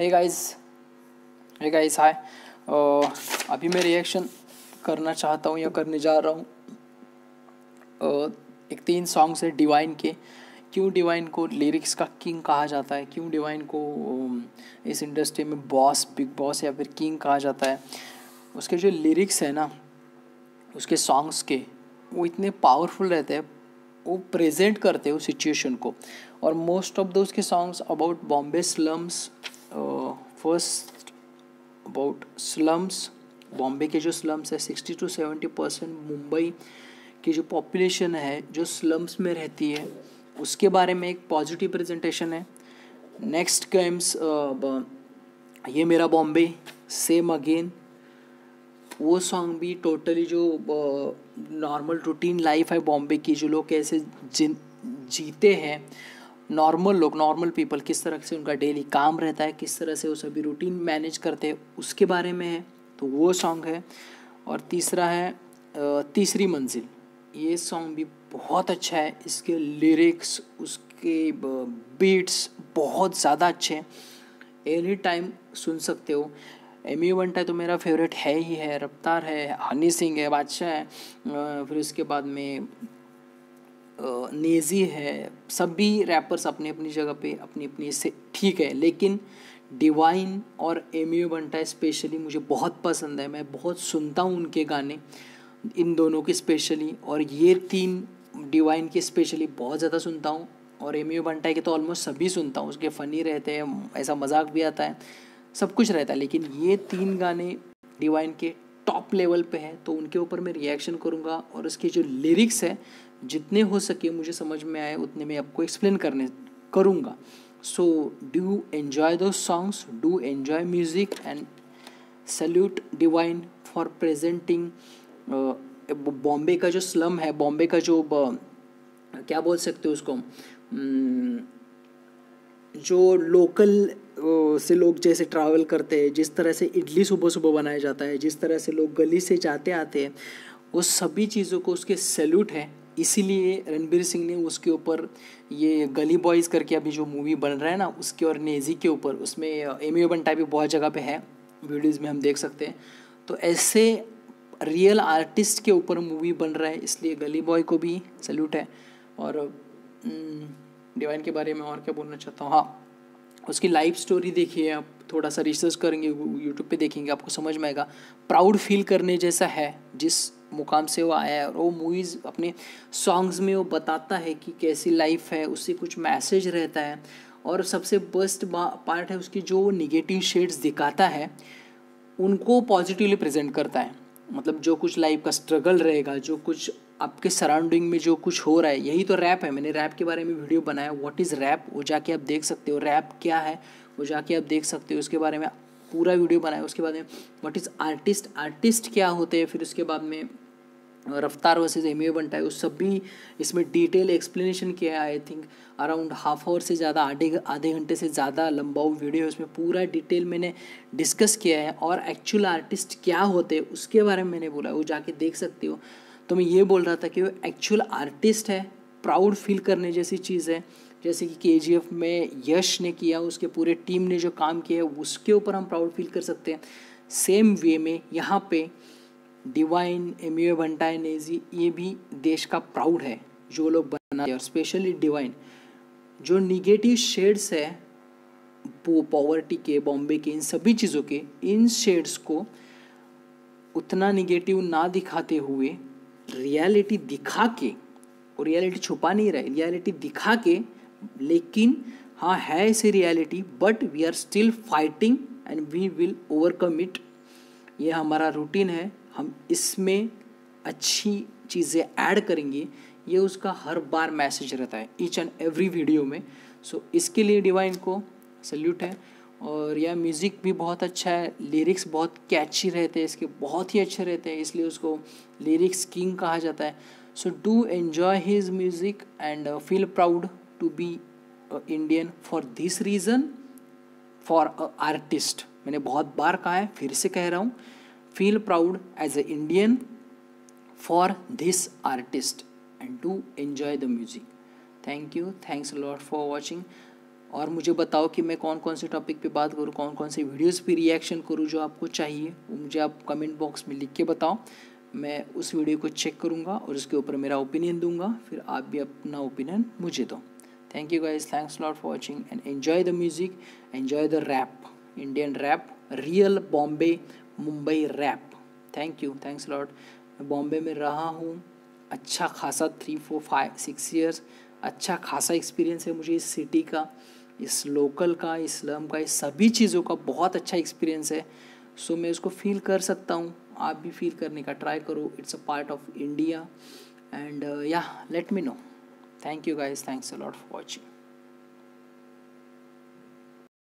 Hey guys hey guys hi अभी मैं reaction करना चाहता हूँ या करने जा रहा हूँ। Uh, एक तीन सॉन्ग्स है डिवाइन के। क्यों डिवाइन को लिरिक्स का किंग कहा जाता है? क्यों डिवाइन को um, इस इंडस्ट्री में बॉस बिग बॉस या फिर किंग कहा जाता है? उसके जो लिरिक्स है ना उसके सॉन्ग्स के वो इतने पावरफुल रहते हैं वो प्रेजेंट करते हैं उस सिचुएशन को। और मोस्ट ऑफ़ द उसके songs about Bombay slums first about slums Bombay के जो स्लम्स है sixty two seventy percent Mumbai की जो पॉपुलेशन है, जो स्लम्स में रहती है, उसके बारे में एक पॉजिटिव प्रेजेंटेशन है। नेक्स्ट गेम्स ये मेरा बॉम्बे सेम अगेन वो सॉन्ग भी टोटली जो नॉर्मल रूटीन लाइफ है बॉम्बे की, जो लोग कैसे जिन, जीते हैं नॉर्मल लोग नॉर्मल पीपल किस तरह से उनका डेली काम रहता है, किस तरह से वो सभी रूटीन मैनेज करते हैं, उसके बारे में है तो वो सॉन्ग है। और तीसरा है तीसरी मंजिल। ये सॉन्ग भी बहुत अच्छा है, इसके लिरिक्स उसके बीट्स बहुत ज़्यादा अच्छे हैं। एनी टाइम सुन सकते हो। एम यू वंटा तो मेरा फेवरेट है ही है, रफ्तार है, हनी सिंह है, बादशाह है। फिर उसके बाद में नेज़ी है। सभी रैपर्स अपनी अपनी जगह पे अपनी अपनी से ठीक है, लेकिन डिवाइन और एम यू वंटा स्पेशली मुझे बहुत पसंद है। मैं बहुत सुनता हूँ उनके गाने, इन दोनों के स्पेशली और ये तीन डिवाइन के स्पेशली बहुत ज़्यादा सुनता हूँ। और एम यू बंटा के तो ऑलमोस्ट सभी सुनता हूँ। उसके फ़नी रहते हैं, ऐसा मज़ाक भी आता है, सब कुछ रहता है। लेकिन ये तीन गाने डिवाइन के टॉप लेवल पे है तो उनके ऊपर मैं रिएक्शन करूँगा। और उसके जो लिरिक्स है जितने हो सके मुझे समझ में आए उतने मैं आपको एक्सप्लेन करने करूँगा। सो डू एन्जॉय दो songs do enjoy music and salute Divine for presenting Bombay का जो स्लम है बॉम्बे का जो ब, क्या बोल सकते हो उसको? जो लोकल से लोग जैसे ट्रैवल करते हैं जिस तरह से इडली सुबह सुबह बनाया जाता है जिस तरह से लोग गली से जाते आते हैं वो सभी चीज़ों को उसके सैल्यूट है। इसीलिए रणबीर सिंह ने उसके ऊपर ये गली बॉयज़ करके अभी जो मूवी बन रहा है ना, उसके और नेजी के ऊपर, उसमें एम यू बनटा भी बहुत जगह पे है वीडियोज़ में हम देख सकते हैं। तो ऐसे रियल आर्टिस्ट के ऊपर मूवी बन रहा है, इसलिए गली बॉय को भी सल्यूट है। और डिवाइन के बारे में और क्या बोलना चाहता हूँ? हाँ। उसकी लाइफ स्टोरी देखिए आप थोड़ा सा रिसर्च करेंगे यूट्यूब पे देखेंगे, आपको समझ में आएगा। प्राउड फील करने जैसा है, जिस मुकाम से वो आया है, और वो मूवीज़ अपने सॉन्ग्स में वो बताता है कि कैसी लाइफ है, उससे कुछ मैसेज रहता है, और सबसे बेस्ट पार्ट है उसकी जो निगेटिव शेड्स दिखाता है, उनको पॉजिटिवली प्रेजेंट करता है। मतलब जो कुछ लाइफ का स्ट्रगल रहेगा, जो कुछ आपके सराउंडिंग में जो कुछ हो रहा है, यही तो रैप है। मैंने रैप के बारे में वीडियो बनाया। व्हाट इज़ रैप वो जाके आप देख सकते हो। रैप क्या है? वो जाके आप देख सकते हो। उसके बारे में पूरा वीडियो बनाया। उसके बाद में व्हाट इज़ आर्टिस्ट आर्टिस्ट क्या होते हैं? फिर उसके बाद में, रफ्तार वर्सेज एम बनता है। उस सब भी इसमें डिटेल एक्सप्लेनेशन किया है I think around half hour से ज़्यादा, आधे आधे घंटे से ज़्यादा लंबा वो वीडियो है। उसमें पूरा डिटेल मैंने डिस्कस किया है। और एक्चुअल आर्टिस्ट क्या होते हैं? उसके बारे में मैंने बोला वो जाके देख सकते हो। तो मैं ये बोल रहा था कि वो एक्चुअल आर्टिस्ट है प्राउड फील करने जैसी चीज़ है। जैसे कि के में यश ने किया, उसके पूरे टीम ने जो काम किया है, उसके ऊपर हम प्राउड फील कर सकते हैं। सेम वे में यहाँ पे डिवाइन एम यू बंटाई नेजी ये भी देश का प्राउड है, जो लोग बना और स्पेशली डिवाइन जो निगेटिव शेड्स है पॉवर्टी के बॉम्बे के, इन सभी चीज़ों के, इन शेड्स को उतना निगेटिव ना दिखाते हुए रियलिटी दिखा के और रियलिटी छुपा नहीं रहे रियलिटी दिखा के लेकिन हाँ है ऐसी reality but we are still fighting and we will overcome it ये हमारा रूटीन है हम इसमें अच्छी चीज़ें ऐड करेंगे। ये उसका हर बार मैसेज रहता है ईच एंड एवरी वीडियो में। सो so, इसके लिए डिवाइन को सल्यूट है। और यह म्यूज़िक भी बहुत अच्छा है। लिरिक्स बहुत कैची रहते हैं, इसके बहुत ही अच्छे रहते हैं, इसलिए उसको लिरिक्स किंग कहा जाता है। So do enjoy his music and feel proud to be Indian for this reason for artist मैंने बहुत बार कहा है, फिर से कह रहा हूँ। Feel proud as a Indian for this artist and do enjoy the music thank you thanks lot for watching और मुझे बताओ कि मैं कौन कौन से टॉपिक पे बात करूँ कौन कौन से वीडियोस पे रिएक्शन करूँ जो आपको चाहिए, वो मुझे आप कमेंट बॉक्स में लिख के बताओ। मैं उस वीडियो को चेक करूँगा और उसके ऊपर मेरा ओपिनियन दूँगा, फिर आप भी अपना ओपिनियन मुझे दो। Thank you guys thanks lot for watching and enjoy the music enjoy the rap Indian rap real Bombay Mumbai rap thank you thanks lot मैं बॉम्बे में रहा हूँ अच्छा खासा three four five six years अच्छा खासा एक्सपीरियंस है मुझे इस सिटी का। इस लोकल का इस लम का, इस सभी चीज़ों का बहुत अच्छा एक्सपीरियंस है। सो मैं उसको फील कर सकता हूँ। आप भी फील करने का ट्राई करो। It's a part of India and या let me know thank you guys thanks a lot for watching